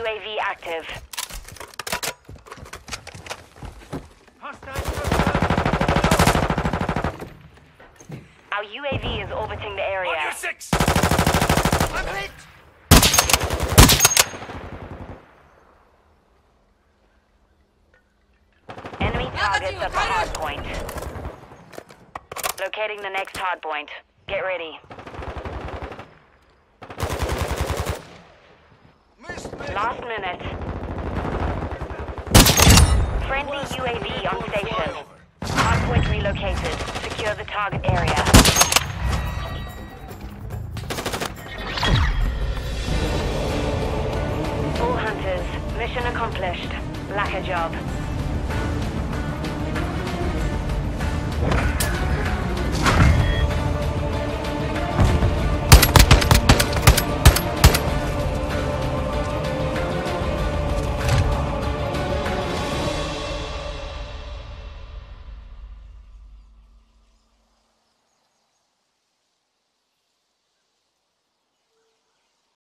UAV active. Our UAV is orbiting the area. On your six! I'm hit! Enemy targets at the hard point. Locating the next hard point. Get ready. Last minute. Friendly UAV on station. Hardpoint relocated. Secure the target area. All hunters, mission accomplished. Lack a job.